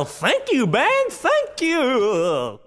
Well, thank you, Ben. Thank you.